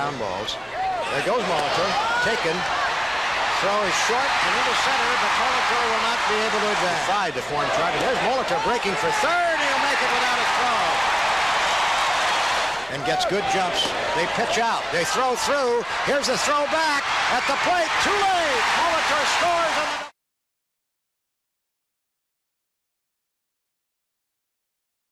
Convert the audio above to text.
Down balls. There goes Molitor. Taken. Throw is short and into center, but Molitor will not be able to advance. Side to form try. There's Molitor breaking for third. He'll make it without a throw. And gets good jumps. They pitch out. They throw through. Here's a throw back at the plate. Too late. Molitor